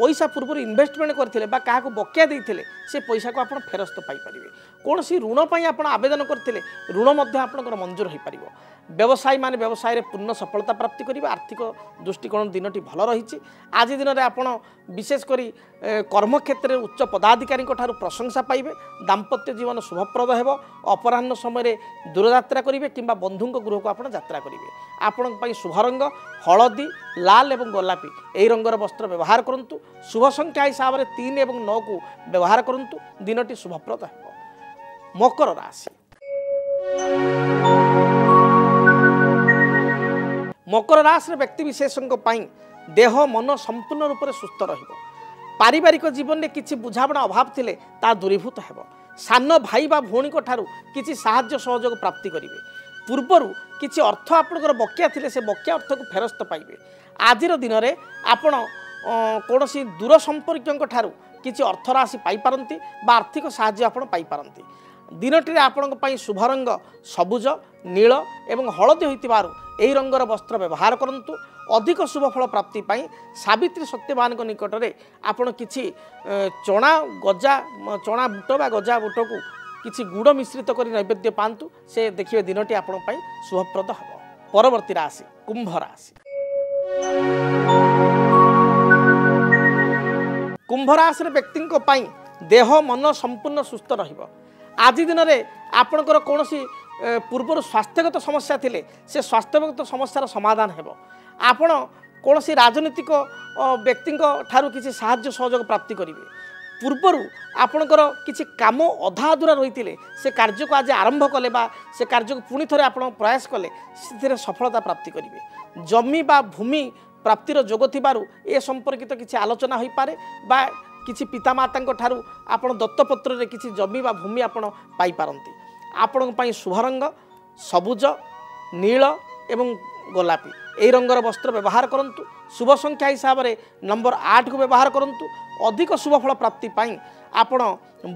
পয়সা পূর্ব ইনভেস্টমেন্ট করে বা কাহক বকেয়া দিয়ে সে পয়সা আপনার ফেরস্ত পাইপারে କୌଣସି ଋଣ ପାଇଁ ଆପଣ ଆବେଦନ କରିଥିଲେ ଋଣ ମଧ୍ୟ ଆପଣଙ୍କର ମଞ୍ଜୁର ହୋଇପାରିବ ବ୍ୟବସାୟୀମାନେ ବ୍ୟବସାୟରେ ପୂର୍ଣ୍ଣ ସଫଳତା ପ୍ରାପ୍ତି କରିବେ ଆର୍ଥିକ ଦୃଷ୍ଟିକୋଣ ଦିନଟି ଭଲ ରହିଛି ଆଜି ଦିନରେ ଆପଣ ବିଶେଷ କରି କର୍ମକ୍ଷେତ୍ରରେ ଉଚ୍ଚ ପଦାଧିକାରୀଙ୍କ ଠାରୁ ପ୍ରଶଂସା ପାଇବେ ଦାମ୍ପତ୍ୟ ଜୀବନ ଶୁଭପ୍ରଦ ହେବ ଅପରାହ୍ନ ସମୟରେ ଦୂରଯାତ୍ରା କରିବେ କିମ୍ବା ବନ୍ଧୁଙ୍କ ଗୃହକୁ ଆପଣ ଯାତ୍ରା କରିବେ ଆପଣଙ୍କ ପାଇଁ ଶୁଭ ରଙ୍ଗ ହଳଦୀ ଲାଲ ଏବଂ ଗୋଲାପୀ ଏହି ରଙ୍ଗର ବସ୍ତ୍ର ବ୍ୟବହାର କରନ୍ତୁ ଶୁଭ ସଂଖ୍ୟା ହିସାବରେ ତିନି ଏବଂ ନଅକୁ ବ୍ୟବହାର କରନ୍ତୁ ଦିନଟି ଶୁଭପ୍ରଦ ହେବ ମକର ରାଶି ମକର ରାଶିର ବ୍ୟକ୍ତିବିଶେଷଙ୍କ ପାଇଁ ଦେହ ମନ ସମ୍ପୂର୍ଣ୍ଣ ରୂପରେ ସୁସ୍ଥ ରହିବ ପାରିବାରିକ ଜୀବନରେ କିଛି ବୁଝାମଣା ଅଭାବ ଥିଲେ ତାହା ଦୂରୀଭୂତ ହେବ ସାନ ଭାଇ ବା ଭଉଣୀଙ୍କ ଠାରୁ କିଛି ସାହାଯ୍ୟ ସହଯୋଗ ପ୍ରାପ୍ତି କରିବେ ପୂର୍ବରୁ କିଛି ଅର୍ଥ ଆପଣଙ୍କର ବକେୟା ଥିଲେ ସେ ବକେୟା ଅର୍ଥକୁ ଫେରସ୍ତ ପାଇବେ ଆଜିର ଦିନରେ ଆପଣ କୌଣସି ଦୂର ସମ୍ପର୍କୀୟଙ୍କ ଠାରୁ କିଛି ଅର୍ଥରାଶି ପାଇପାରନ୍ତି ବା ଆର୍ଥିକ ସାହାଯ୍ୟ ଆପଣ ପାଇପାରନ୍ତି ଦିନଟିରେ ଆପଣଙ୍କ ପାଇଁ ଶୁଭ ରଙ୍ଗ ସବୁଜ ନୀଳ ଏବଂ ହଳଦୀ ହୋଇଥିବାରୁ ଏହି ରଙ୍ଗର ବସ୍ତ୍ର ବ୍ୟବହାର କରନ୍ତୁ ଅଧିକ ଶୁଭଫଳ ପ୍ରାପ୍ତି ପାଇଁ ସାବିତ୍ରୀ ସତ୍ୟବାନଙ୍କ ନିକଟରେ ଆପଣ କିଛି ଚଣା ଗଜା ଚଣା ବୁଟ ବା ଗଜା ବୁଟକୁ କିଛି ଗୁଡ଼ ମିଶ୍ରିତ କରି ନୈବେଦ୍ୟ ପାଆନ୍ତୁ ସେ ଦେଖିବେ ଦିନଟି ଆପଣଙ୍କ ପାଇଁ ଶୁଭପ୍ରଦ ହେବ ପରବର୍ତ୍ତୀ ରାଶି କୁମ୍ଭ ରାଶି କୁମ୍ଭ ରାଶିର ବ୍ୟକ୍ତିଙ୍କ ପାଇଁ ଦେହ ମନ ସମ୍ପୂର୍ଣ୍ଣ ସୁସ୍ଥ ରହିବ ଆଜି ଦିନରେ ଆପଣଙ୍କର କୌଣସି ପୂର୍ବରୁ ସ୍ୱାସ୍ଥ୍ୟଗତ ସମସ୍ୟା ଥିଲେ ସେ ସ୍ୱାସ୍ଥ୍ୟଗତ ସମସ୍ୟାର ସମାଧାନ ହେବ ଆପଣ କୌଣସି ରାଜନୈତିକ ବ୍ୟକ୍ତିଙ୍କ ଠାରୁ କିଛି ସାହାଯ୍ୟ ସହଯୋଗ ପ୍ରାପ୍ତି କରିବେ ପୂର୍ବରୁ ଆପଣଙ୍କର କିଛି କାମ ଅଧା ଅଧୁରା ରହିଥିଲେ ସେ କାର୍ଯ୍ୟକୁ ଆଜି ଆରମ୍ଭ କଲେ ବା ସେ କାର୍ଯ୍ୟକୁ ପୁଣି ଥରେ ଆପଣ ପ୍ରୟାସ କଲେ ସେଥିରେ ସଫଳତା ପ୍ରାପ୍ତି କରିବେ ଜମି ବା ଭୂମି ପ୍ରାପ୍ତିର ଯୋଗ ଥିବାରୁ ଏ ସମ୍ପର୍କିତ କିଛି ଆଲୋଚନା ହୋଇପାରେ ବା କିଛି ପିତାମାତାଙ୍କ ଠାରୁ ଆପଣ ଦତ୍ତପତ୍ରରେ କିଛି ଜମି ବା ଭୂମି ଆପଣ ପାଇପାରନ୍ତି ଆପଣଙ୍କ ପାଇଁ ଶୁଭରଙ୍ଗ ସବୁଜ ନୀଳ ଏବଂ ଗୋଲାପୀ ଏହି ରଙ୍ଗର ବସ୍ତ୍ର ବ୍ୟବହାର କରନ୍ତୁ ଶୁଭ ସଂଖ୍ୟା ହିସାବରେ ନମ୍ବର ଆଠକୁ ବ୍ୟବହାର କରନ୍ତୁ ଅଧିକ ଶୁଭଫଳ ପ୍ରାପ୍ତି ପାଇଁ ଆପଣ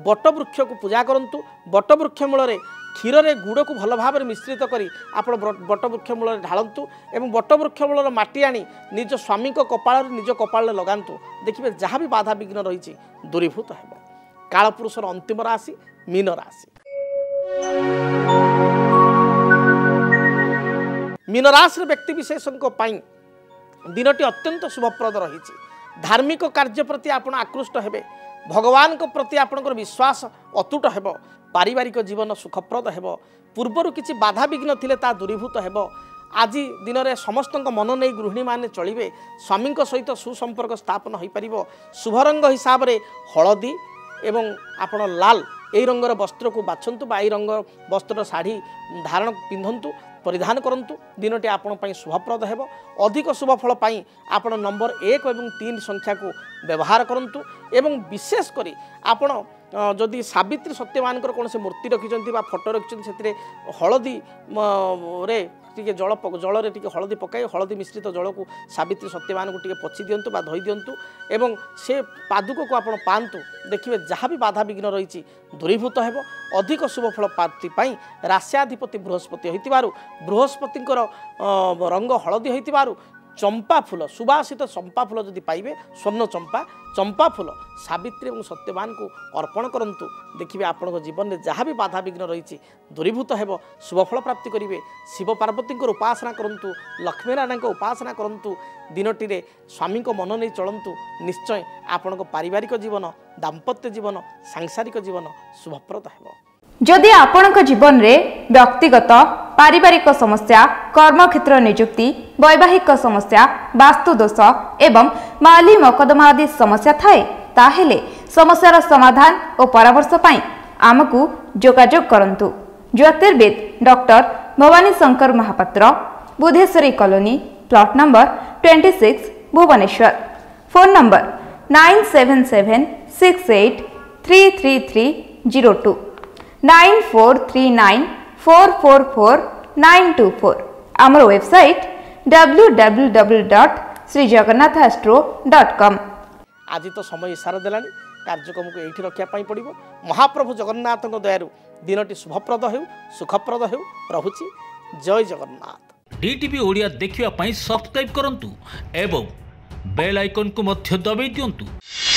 ବଟବୃକ୍ଷକୁ ପୂଜା କରନ୍ତୁ ବଟବୃକ୍ଷ ମୂଳରେ କ୍ଷୀରରେ ଗୁଡ଼କୁ ଭଲ ଭାବରେ ମିଶ୍ରିତ କରି ଆପଣ ବଟବୃକ୍ଷ ମୂଳରେ ଢାଳନ୍ତୁ ଏବଂ ବଟବୃକ୍ଷ ମୂଳର ମାଟି ଆଣି ନିଜ ସ୍ୱାମୀଙ୍କ କପାଳରେ ନିଜ କପାଳରେ ଲଗାନ୍ତୁ ଦେଖିବେ ଯାହା ବି ବାଧାବିଘ୍ନ ରହିଛି ଦୂରୀଭୂତ ହେବ କାଳପୁରୁଷର ଅନ୍ତିମ ରାଶି ମୀନ ରାଶି ମୀନ ରାଶିର ବ୍ୟକ୍ତିବିଶେଷଙ୍କ ପାଇଁ ଦିନଟି ଅତ୍ୟନ୍ତ ଶୁଭପ୍ରଦ ରହିଛି ଧାର୍ମିକ କାର୍ଯ୍ୟ ପ୍ରତି ଆପଣ ଆକୃଷ୍ଟ ହେବେ ଭଗବାନଙ୍କ ପ୍ରତି ଆପଣଙ୍କର ବିଶ୍ୱାସ ଅତୁଟ ହେବ পারিবারিক জীবন সুখপ্রদ হব পূর্বর কিছু বাধাবিঘ্ন লে তা দূরীভূত হব আজি দিনরে সমস্ত মন নেই গৃহিণী মানে চলবে স্বামী সহিত সুসম্পর্ক স্থাপন হয়ে পার শুভরঙ্গ হিসাবে হলদী এবং আপনার লাল এই রঙর বস্ত্রক বাছতু বা এই রঙ বস্ত্রর শাড়ি ধারণ পিঁধু পরিধান করতু দিনটি আপনার শুভপ্রদ হব অধিক শুভফল আপনার নম্বর এক এবং তিন সংখ্যাকে ব্যবহার করতু এবং বিশেষ করে আপনার ଯଦି ସାବିତ୍ରୀ ସତ୍ୟବାନଙ୍କର କୌଣସି ମୂର୍ତ୍ତି ରଖିଛନ୍ତି ବା ଫଟୋ ରଖିଛନ୍ତି ସେଥିରେ ହଳଦୀରେ ଟିକେ ଜଳ ଜଳରେ ଟିକେ ହଳଦୀ ପକାଇ ହଳଦୀ ମିଶ୍ରିତ ଜଳକୁ ସାବିତ୍ରୀ ସତ୍ୟମାନଙ୍କୁ ଟିକେ ପଚି ଦିଅନ୍ତୁ ବା ଧୋଇ ଦିଅନ୍ତୁ ଏବଂ ସେ ପାଦୁକକୁ ଆପଣ ପାଆନ୍ତୁ ଦେଖିବେ ଯାହା ବି ବାଧାବିଘ୍ନ ରହିଛି ଦୂରୀଭୂତ ହେବ ଅଧିକ ଶୁଭଫଳ ପ୍ରାପ୍ତି ପାଇଁ ରାସ୍ୟାଧିପତି ବୃହସ୍ପତି ହୋଇଥିବାରୁ ବୃହସ୍ପତିଙ୍କର ରଙ୍ଗ ହଳଦୀ ହୋଇଥିବାରୁ ଚମ୍ପା ଫୁଲ ସୁବାସିତ ଚମ୍ପା ଫୁଲ ଯଦି ପାଇବେ ସ୍ୱର୍ଣ୍ଣ ଚମ୍ପା ଚମ୍ପା ଫୁଲ ସାବିତ୍ରୀ ଏବଂ ସତ୍ୟବାନଙ୍କୁ ଅର୍ପଣ କରନ୍ତୁ ଦେଖିବେ ଆପଣଙ୍କ ଜୀବନରେ ଯାହା ବି ବାଧା ବିଘ୍ନ ରହିଛି ଦୂରୀଭୂତ ହେବ ଶୁଭଫଳ ପ୍ରାପ୍ତି କରିବେ ଶିବ ପାର୍ବତୀଙ୍କର ଉପାସନା କରନ୍ତୁ ଲକ୍ଷ୍ମୀନାରାୟଣଙ୍କ ଉପାସନା କରନ୍ତୁ ଦିନଟିରେ ସ୍ୱାମୀଙ୍କ ମନ ନେଇ ଚଳନ୍ତୁ ନିଶ୍ଚୟ ଆପଣଙ୍କ ପାରିବାରିକ ଜୀବନ ଦାମ୍ପତ୍ୟ ଜୀବନ ସାଂସାରିକ ଜୀବନ ଶୁଭପ୍ରଦ ହେବ ଯଦି ଆପଣଙ୍କ ଜୀବନରେ ବ୍ୟକ୍ତିଗତ ପାରିବାରିକ ସମସ୍ୟା କର୍ମକ୍ଷେତ୍ର ନିଯୁକ୍ତି ବୈବାହିକ ସମସ୍ୟା ବାସ୍ତୁଦୋଷ ଏବଂ ମାଲି ମକଦ୍ଦମା ଆଦି ସମସ୍ୟା ଥାଏ ତାହେଲେ ସମସ୍ୟାର ସମାଧାନ ଓ ପରାମର୍ଶ ପାଇଁ ଆମକୁ ଯୋଗାଯୋଗ କରନ୍ତୁ ଜ୍ୟୋତିର୍ବିଦ doctor Bhabani Shankar Mahapatra Budheswari colony plot number twenty six Bhubaneswar phone number nine seven seven six eight three three three zero two 9439444924 আমার ওয়েবসাইট www.srijagannathastro.com আজি তো সময় ইশারা দেলা কার্যক্রমকে এইটি রক্ষা পড়ব মহাপ্রভু জগন্নাথ দয়ার দিনটি শুভপ্রদ হেউ সুখপ্রদ হেউ রহুচি জয় জগন্নাথ ডিটিভি ওড়িয়া দেখিবা পাই সাবস্ক্রাইব করন্তু এবং বেল আইকনକୁ ମଧ୍ୟ দবাই দিয়ন্তু